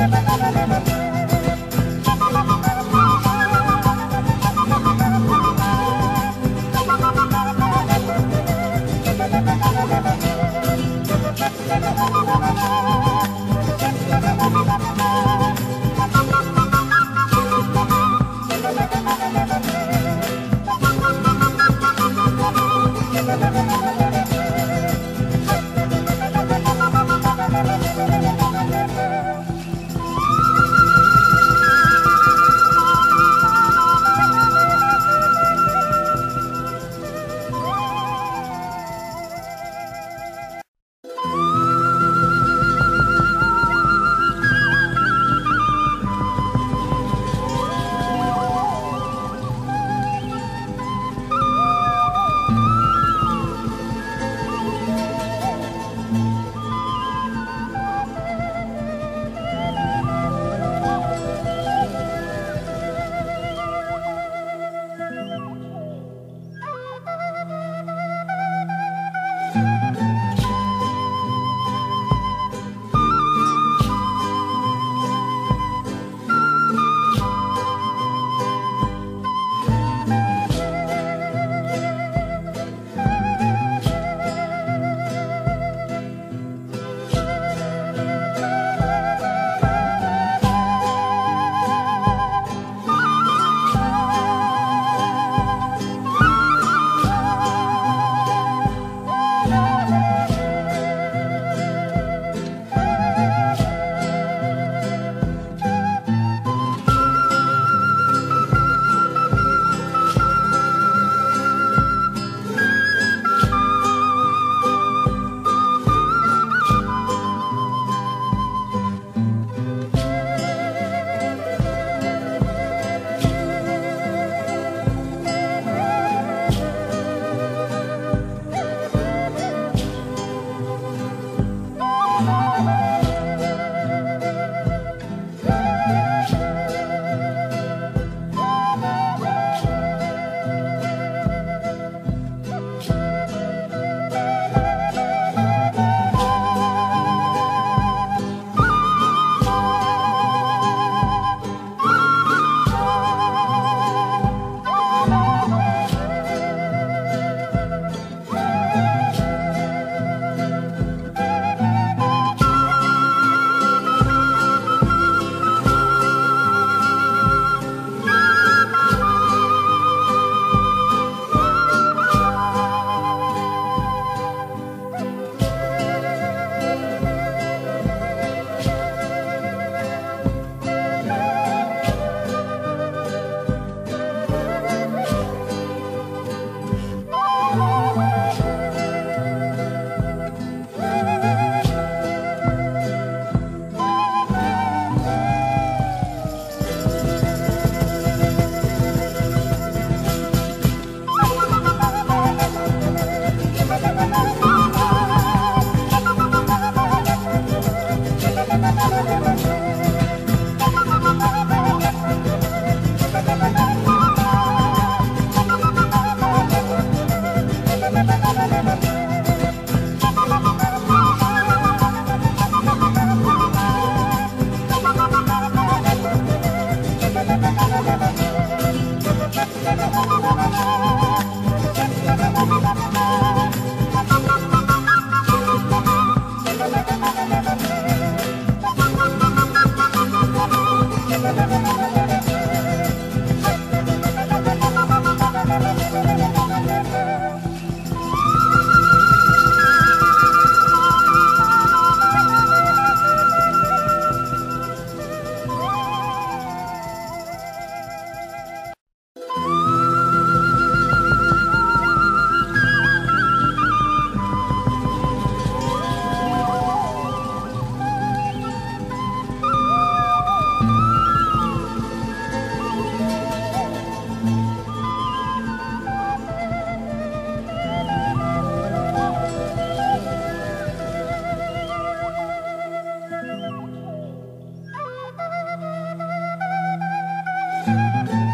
Música Música